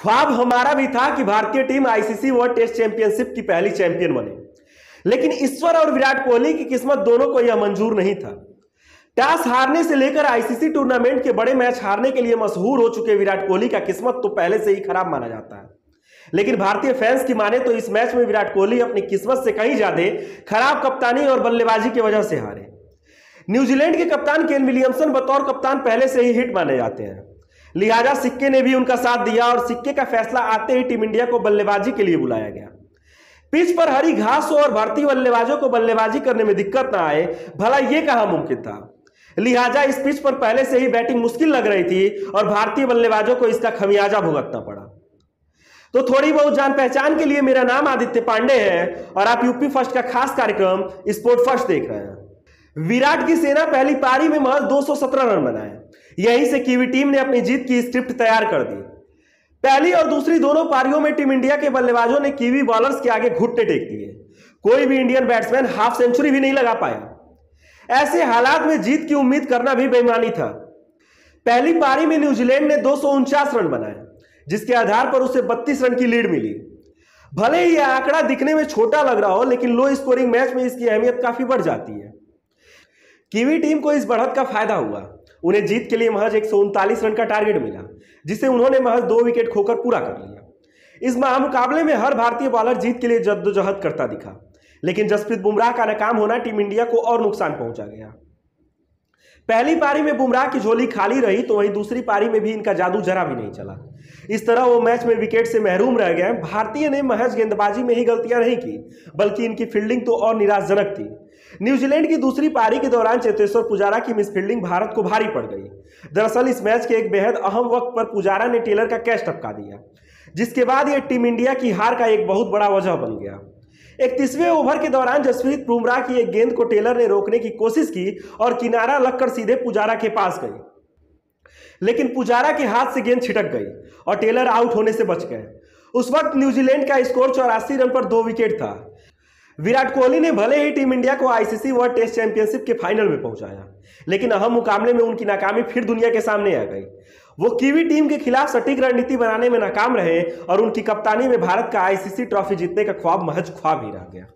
ख्वाब हमारा भी था कि भारतीय team ICC world test championship की पहली चैंपियन बने। लेकिन ईश्वर और विराट कोहली की किस्मत दोनों को यह मंजूर नहीं था। टॉस हारने से लेकर आईसीसी टूर्नामेंट के बड़े मैच हारने के लिए मशहूर हो चुके विराट कोहली का किस्मत तो पहले से ही खराब माना जाता है। लेकिन भारतीय फैंस की माने तो इस मैच में विराट कोहली अपनी किस्मत से कहीं ज़्यादा खराब कप्तानी और बल्लेबाजी की वजह से हारे। न्यूजीलैंड के कप्तान केन विलियमसन बतौर कप्तान पहले से ही हिट माने जाते हैं। लिहाजा सिक्के ने भी उनका साथ दिया और सिक्के का फैसला आते ही टीम इंडिया को बल्लेबाजी के लिए बुलाया गया। पिच पर हरी घास हो और भारतीय बल्लेबाजों को बल्लेबाजी करने में दिक्कत ना आए, भला यह कहा मुमकिन था? लिहाजा इस पिच पर पहले से ही बैटिंग मुश्किल लग रही थी और भारतीय बल्लेबाजों को इसका खमियाजा भुगतना पड़ा। तो थोड़ी बहुत जान पहचान के लिए मेरा नाम आदित्य पांडे है और आप यूपी फ़र्स्ट का खास कार्यक्रम स्पोर्ट फ़र्स्ट देख रहे हैं। विराट की सेना पहली पारी में महज 217 रन बनाए। यहीं से कीवी टीम ने अपनी जीत की स्क्रिप्ट तैयार कर दी। पहली और दूसरी दोनों पारियों में टीम इंडिया के बल्लेबाजों ने कीवी बॉलर्स के आगे घुटने टेक दिए। कोई भी इंडियन बैट्समैन हाफ़ सेंचुरी भी नहीं लगा पाया। ऐसे हालात में जीत की उम्मीद करना भी बेईमानी था। पहली पारी में न्यूजीलैंड ने दो सौ उनचास रन बनाए, जिसके आधार पर उसे 32 रन की लीड मिली। भले ही यह आंकड़ा दिखने में छोटा लग रहा हो, लेकिन लो स्कोरिंग मैच में इसकी अहमियत काफ़ी बढ़ जाती है। कीवी टीम को इस बढ़त का फ़ायदा हुआ। उन्हें जीत के लिए महज एक सौ उनतालीस रन का टारगेट मिला, जिसे उन्होंने महज दो विकेट खोकर पूरा कर लिया। इस महामुकाबले में हर भारतीय बॉलर जीत के लिए जद्दोजहद करता दिखा, लेकिन जसप्रीत बुमराह का नाकाम होना टीम इंडिया को और नुकसान पहुँचा गया। पहली पारी में बुमराह की झोली खाली रही तो वहीं दूसरी पारी में भी इनका जादू जरा भी नहीं चला। इस तरह वो मैच में विकेट से महरूम रह गए। भारतीय ने महज गेंदबाजी में ही गलतियाँ नहीं की, बल्कि इनकी फील्डिंग तो और निराशजनक थी। न्यूजीलैंड की दूसरी पारी के दौरान चेतेश्वर पुजारा की मिसफील्डिंग भारत को भारी पड़ गई। दरअसल इस मैच के एक बेहद अहम वक्त पर पुजारा ने टेलर का कैच टपका दिया, जिसके बाद यह टीम इंडिया की हार का एक बहुत बड़ा वजह बन गया। इकतीसवें ओवर के दौरान जसप्रीत बुमराह की एक गेंद को टेलर ने रोकने की कोशिश की और किनारा लगकर सीधे पुजारा के पास गई। लेकिन पुजारा के हाथ से गेंद छिटक गई और टेलर आउट होने से बच गए। उस वक्त न्यूजीलैंड का स्कोर चौरासी रन पर दो विकेट था। विराट कोहली ने भले ही टीम इंडिया को आईसीसी वर्ल्ड टेस्ट चैंपियनशिप के फाइनल में पहुँचाया, लेकिन अहम मुकाबले में उनकी नाकामी फिर दुनिया के सामने आ गई। वो कीवी टीम के खिलाफ सटीक रणनीति बनाने में नाकाम रहे और उनकी कप्तानी में भारत का आईसीसी ट्रॉफी जीतने का ख्वाब महज ख्वाब ही रह गया।